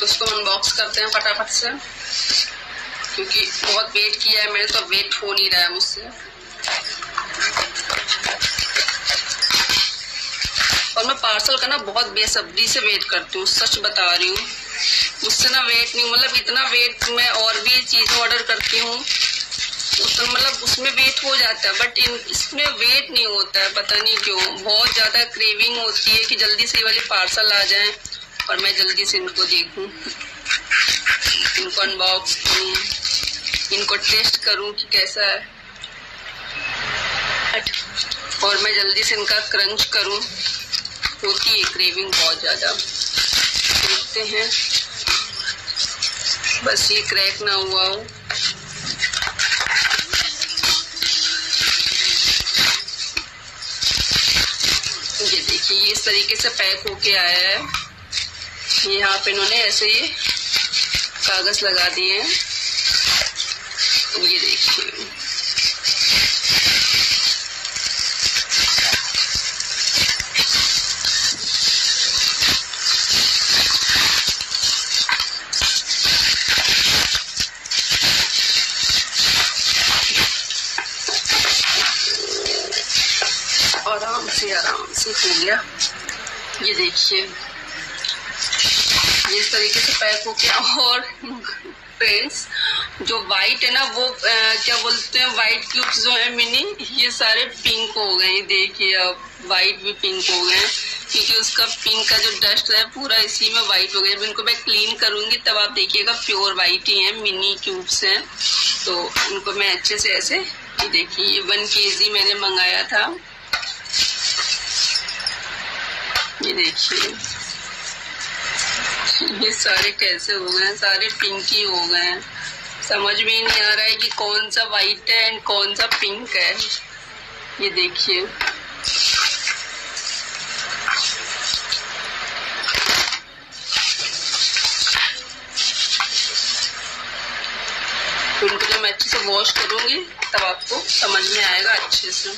तो उसको अनबॉक्स करते हैं फटाफट से। क्योंकि बहुत वेट किया है मैंने तो वेट हो नहीं रहा है मुझसे। और मैं पार्सल का ना बहुत बेसब्री से वेट करती हूँ, सच बता रही हूँ। मुझसे ना वेट नहीं मतलब इतना वेट मैं और भी चीज़ ऑर्डर करती हूँ तो मतलब उसमें वेट हो जाता है बट इन, इसमें वेट नहीं होता है, पता नहीं क्यों। बहुत ज़्यादा क्रेविंग होती है कि जल्दी से ये वाले पार्सल आ जाए। और मैं जल्दी से इनको देखूँ। इनको अनबॉक्स करूँ। इनको टेस्ट करूँ कि कैसा है। और मैं जल्दी से इनका क्रंच करूँ होती है क्रेविंग बहुत ज़्यादा। देखते हैं। बस ये क्रैक ना हुआ हो। ये देखिए इस तरीके से पैक होके आया है। यहाँ पे इन्होंने ऐसे ही कागज़ लगा दिए हैं। ये देखिए। आराम से आराम से हो गया। ये देखिए। इस तरीके से पैक हो गया और फ्रेंड्स जो वाइट है ना वो आ, क्या बोलते हैं वाइट क्यूब्स जो है मिनी ये सारे पिंक हो गए देखिए अब वाइट भी पिंक हो गए क्योंकि उसका पिंक का जो डस्ट है पूरा इसी में वाइट हो गया जब इनको मैं क्लीन करूँगी तब आप देखिएगा प्योर वाइट ही है मिनी क्यूब्स हैं। तो इनको मैं अच्छे से ऐसे देखिए ये वन के मैंने मंगाया था। ये देखिए। ये सारे कैसे हो गए, सारे पिंकी हो गए। हैं समझ में नहीं आ रहा है कि कौन सा व्हाइट है एंड कौन सा पिंक है। ये देखिए। तो जब मैं अच्छे से वॉश करूँगी, तब आपको समझ में आएगा अच्छे से।